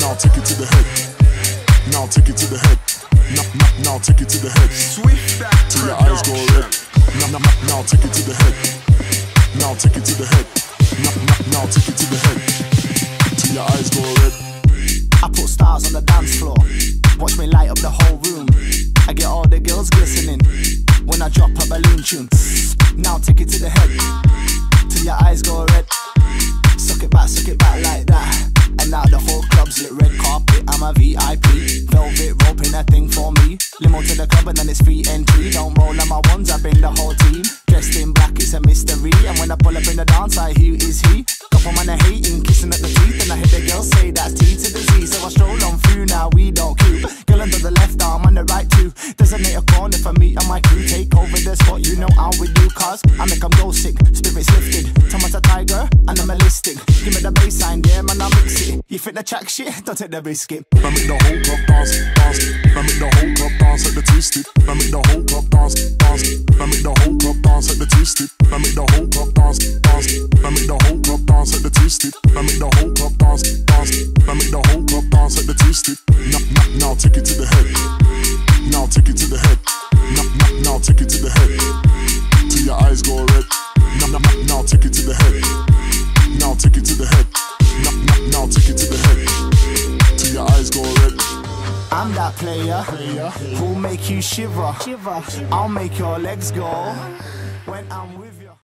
now take it to the head. Now take it to the head. Now, now, now take it to the head. Swift that Till your eyes go red. Now, now, now, now take it to the head. Now take it to the head. Now, now, now take it to the head. Till your eyes go red. I put stars on the dance floor. Watch me light up the whole room. I get all the girls glistening when I drop a balloon tune. Now take it to the head till your eyes go red. Club and then it's free entry. Don't roll on my ones, I bring the whole team. Dressed in black, it's a mystery. And when I pull up in the dance, I who is he? Couple man are hating, kissing at the teeth. And I hear the girls say that's T to the Z. So I stroll on through now, we don't queue. Girl under the left arm and the right too. Designate a corner for me and my crew. Take over the spot, you know I'm with you. Cause I make 'em go sick, spirits lifted. Thomas a tiger, and I'm a listing. Give me the bassline, yeah, man, I mix it. You fit the track shit, don't take the biscuit. I make the whole club dance, dance. The whole club dance at the twisted. I make the I'm that player who'll make you shiver. I'll make your legs go when I'm with you.